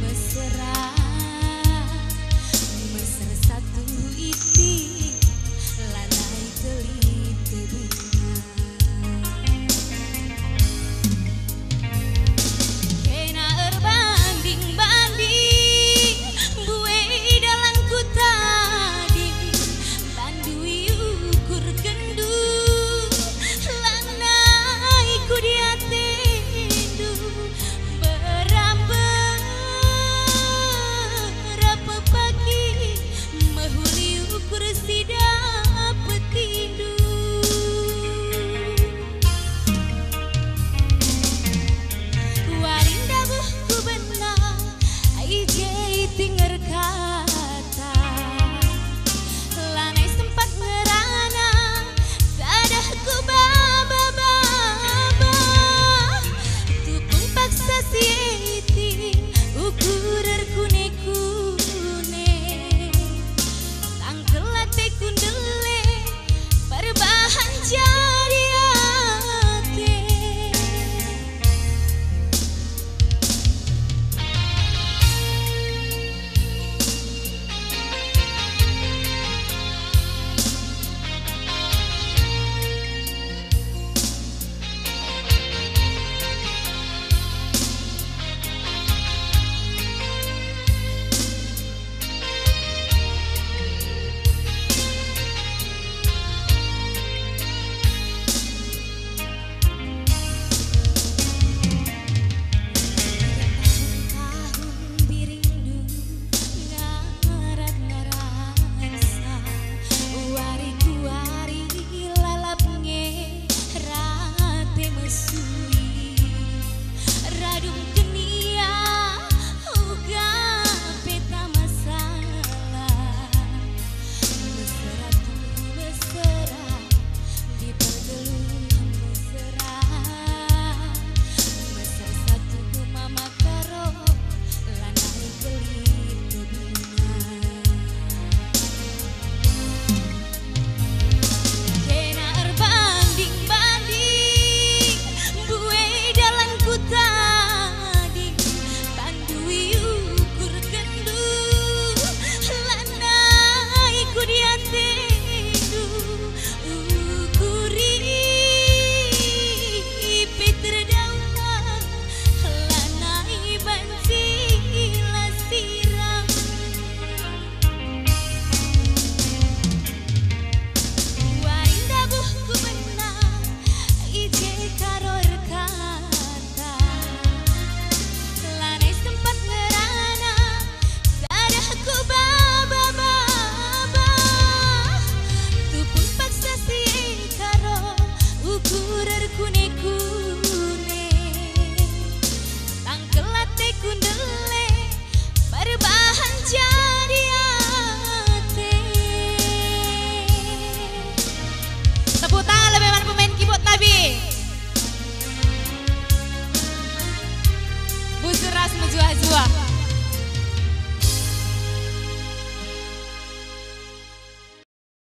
mesra